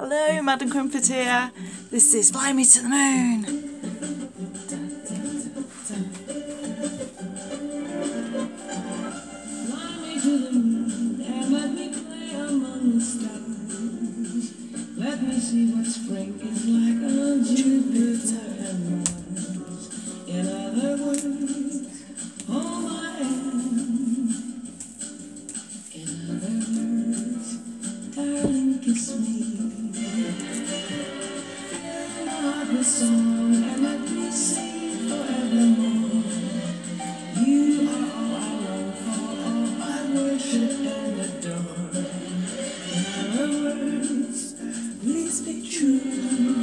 Hello, Madame Krumpet here. This is Fly Me to the Moon. Let me see what spring is like on Jupiter and let me sing forevermore. You are all I long all I worship and adore. In other words, please be true.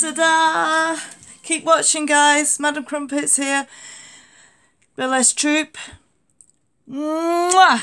Ta-da! Keep watching, guys. Madame Krumpet's here. Burlesque Troupe. Mwah!